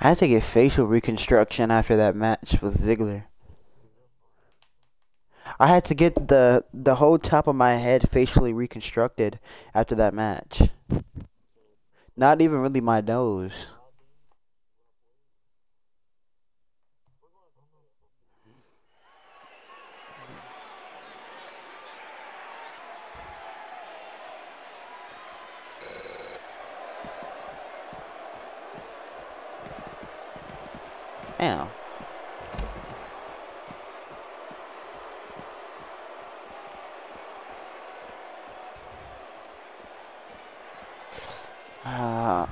I had to get facial reconstruction after that match with Ziggler. I had to get the the whole top of my head facially reconstructed after that match. Not even really my nose. Damn. Uh,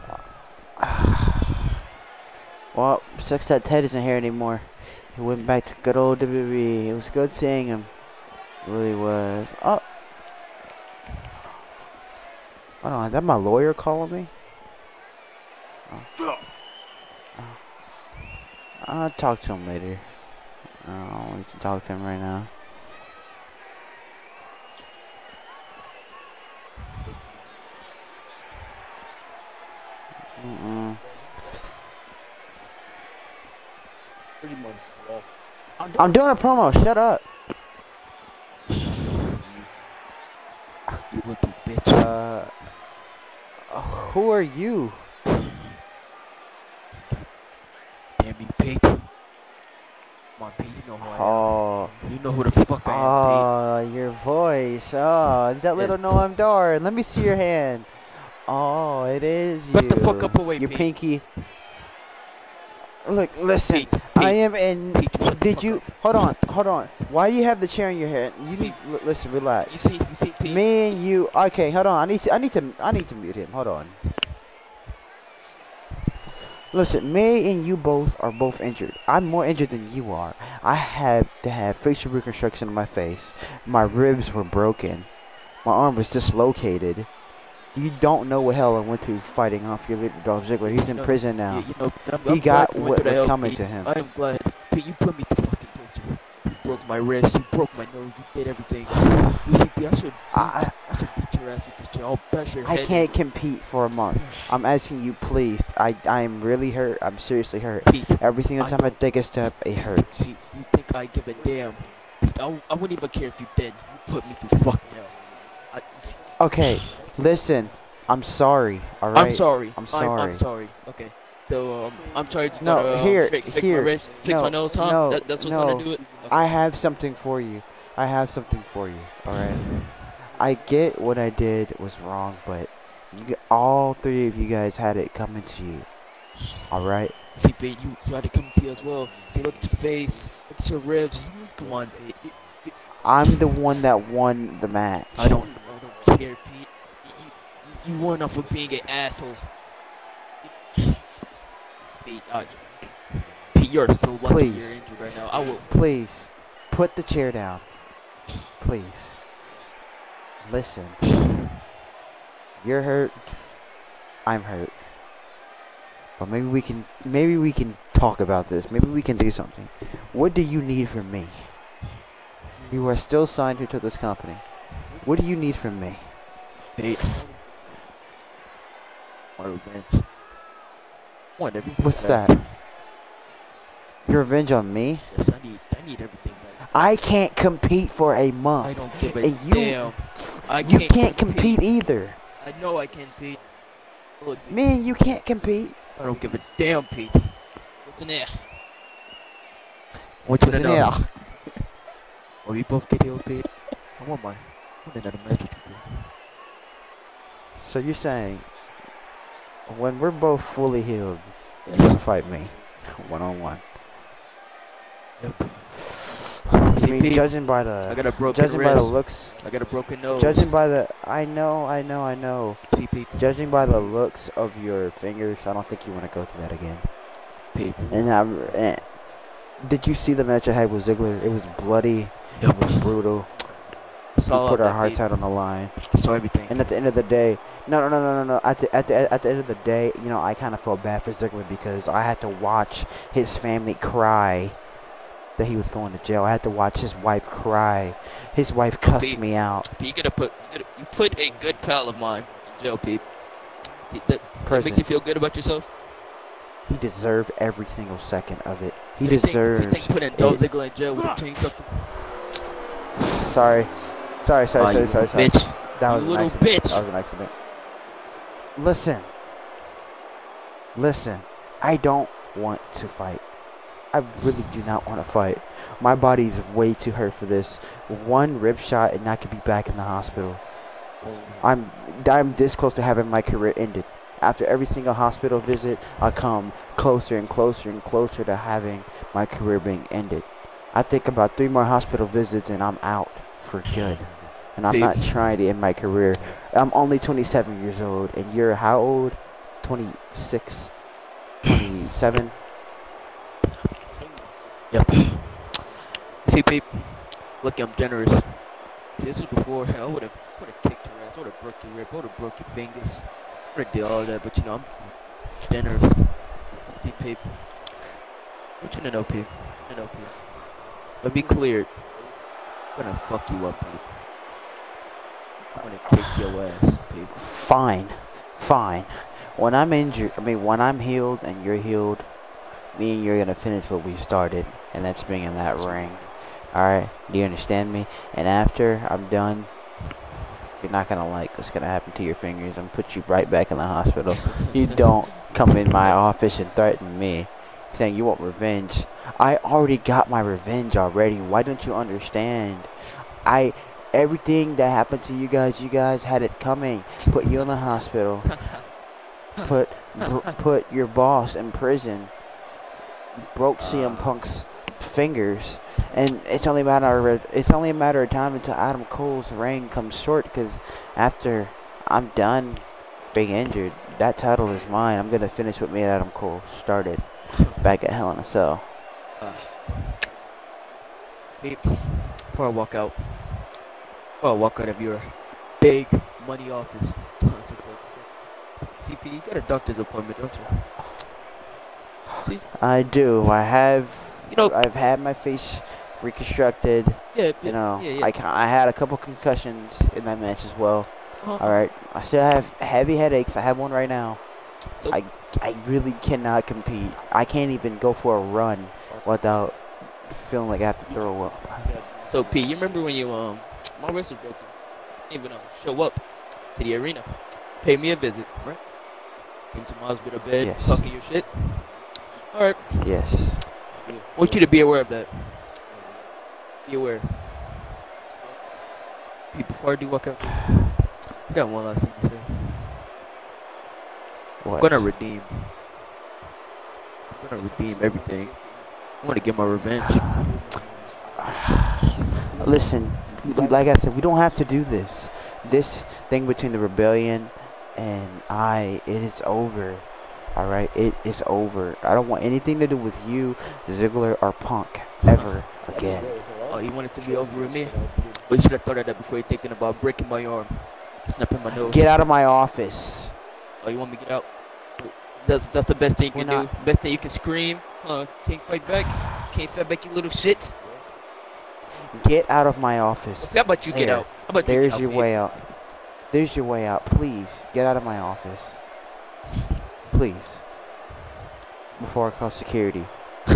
well, sucks that Ted isn't here anymore. He went back to good old WWE. It was good seeing him. It really was. Oh. Hold on, is that my lawyer calling me? Oh. I'll talk to him later. I don't need to talk to him right now. Mm-mm. Pretty much. Well, I'm doing a promo. Shut up. You little bitch. Uh, who are you? Damn you, Pete. Come on, Pete. You know who I Oh, am. You know who the fuck I am, oh, your voice. Oh, is that little Noam Dar? Let me see your hand. Oh, it is you. Back the fuck up away, Your Pete. pinky. Look, listen. Pete. Pete. I am in. Pete, Did you? Hold on, hold on. Why do you have the chair in your head? You See- need. Listen, relax. You see, you see, Pete. Me and you. Okay, hold on. I need to. I need to. I need to mute him. Hold on. Listen, me and you both are both injured. I'm more injured than you are. I had to have facial reconstruction on my face. My ribs were broken. My arm was dislocated. You don't know what hell I went to fighting off your leader, Dolph Ziggler. He's in No, prison now. You know, He got glad you went what through was coming Pete. to him. I am glad. Pete, you put me through fucking torture. You broke my wrist. You broke my nose. You did everything. You see, I should beat, I- I, should beat your ass with. I'll bash your I head. can't compete for a month. I'm asking you, please. I I am really hurt. I'm seriously hurt. Pete, Every single I time I take a step, it Pete, hurts. Pete, you think I give a damn? Pete, I, I wouldn't even care if you did. You put me through fuck now. I, Okay, listen. I'm sorry. All right. I'm sorry. I'm I'm, sorry. I'm sorry. Okay. So um, I'm sorry to No, uh, here, fix, fix here. my wrist, fix No, my nose, huh? no, that, that's what's no. gonna do it. Okay. I have something for you. I have something for you. All right. I get what I did was wrong, but you, all three of you guys had it coming to you. All right. See, Pete, you, you had to come to you as well. See, look at your face, look at your ribs. Come on, Pete. You- you- I'm the one that won the match. I don't, I don't care, Pete. You, you, you won off of being an asshole. Pete, uh, Pete, you're so lucky Please. you're injured right now. I will. Please, put the chair down. Please. Listen. You're hurt. I'm hurt. But maybe we can maybe we can talk about this. Maybe we can do something. What do you need from me? You are still signed here to this company. What do you need from me? Pete. My revenge. Want everything What's back. that? Your revenge on me? Yes, I need, I need everything back. I can't compete for a month. I don't give a And you- damn. I you can't, can't compete either. I know I can't, compete. Me you can't compete. I don't give a damn, Pete. Listen here. Want you to know. here. When we both get healed, Pete, I want my, I want another match with you, Pete. So you're saying when we're both fully healed, you Yes. can fight me one on one. Yep. I mean, judging by the I got a broken judging by the looks, I got a broken nose. judging by the I know, I know, I know. Judging by the looks of your fingers, I don't think you want to go through that again. And I, eh, did you see the match I had with Ziggler? It was bloody. It was brutal. We put our hearts out on the line. Saw everything. And at the end of the day, no, no, no, no, no, no. At the at the at the end of the day, you know, I kind of felt bad for Ziggler because I had to watch his family cry that he was going to jail. I had to watch his wife cry. His wife cussed Pete. me out. You gotta put, you, you put a good pal of mine in jail, Pete. That, that makes you feel good about yourself? He deserved every single second of it. He So you think- so you deserves. think putting. Dolph Ziggler in jail would have changed something? Sorry, sorry, sorry, sorry, you sorry, sorry. bitch. That You was an little accident. bitch. That was an accident. Listen. Listen. I don't want to fight. I really do not want to fight. My body is way too hurt for this. One rib shot and I could be back in the hospital. I'm I'm this close to having my career ended. After every single hospital visit, I come closer and closer and closer to having my career being ended. I think about three more hospital visits and I'm out for good. And I'm Babe. not trying to end my career. I'm only 27 years old, and you're how old? 26, 27. Yep. See, Pete, look, I'm generous. See, this was before I would have would have kicked your ass, I would have broke your rib, I would have broke your fingers, I would have did all that, but you know, I'm generous. See, Pete, what you to know, Pete? What you to know, Pete? Let me clear. I'm gonna fuck you up, Pete. I'm gonna kick your ass, Pete. Fine, fine. When I'm injured, I mean, when I'm healed and you're healed, me and you're gonna finish what we started, and that's being in that ring. Alright? Do you understand me? And after I'm done, you're not gonna like what's gonna happen to your fingers. I'm gonna put you right back in the hospital. You don't come in my office and threaten me, saying you want revenge. I already got my revenge already. Why don't you understand? I everything that happened to you guys, you guys had it coming. Put you in the hospital. Put br- put your boss in prison. Broke CM Punk's fingers, and it's only a matter of it's only a matter of time until Adam Cole's reign comes short. Because after I'm done being injured, that title is mine. I'm gonna finish what me and Adam Cole started back at Hell in a Cell. Uh, Pete, before I walk out, before I walk out of your big money office, that's what I like to say. CP, you got a doctor's appointment, don't you? I do. I have. You know- I've had my face reconstructed. Yeah, You know, yeah, yeah. I I had a couple concussions in that match as well. Uh-huh. All right, I still have heavy headaches. I have one right now. So- I I really cannot compete. I can't even go for a run without feeling like I have to throw up. So P, you remember when you um my wrist was broken? Even um show up to the arena, pay me a visit, right? Came to my hospital bed, Yes. talking your shit. All right, Yes. I want you to be aware of that. Be aware. Before I do walk out, I got one last thing to say. What? I'm gonna redeem. I'm gonna redeem everything. I'm gonna get my revenge. Listen, like I said, we don't have to do this. This thing between the rebellion and I, it is over. All right, it is over. I don't want anything to do with you, Ziggler, or Punk ever again. Oh, you want it to be over with me? Well, you should have thought of that before you're thinking about breaking my arm, snapping my nose. Get out of my office. Oh, you want me to get out? That's that's the best thing you We're can not- do. Best thing you can scream. Uh, can't fight back. Can't fight back, you little shit. Get out of my office. How about you get out? How about you There's get out, There's your babe? way out. There's your way out. Please get out of my office. Please. Before I call security.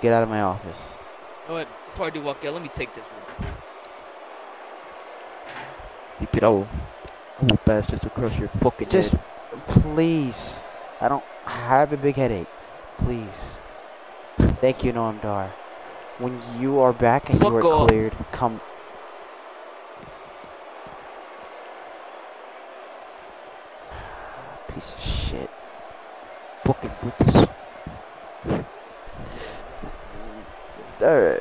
get out of my office. You know what? Before I do walk out, let me take this one. See, Pete, I will, I will pass just across your fucking Just head. please. I don't have a big headache. Please. Thank you, Noam Dar. When you are back and you are off. cleared, come. Piece of shit. Fucking British. Alright.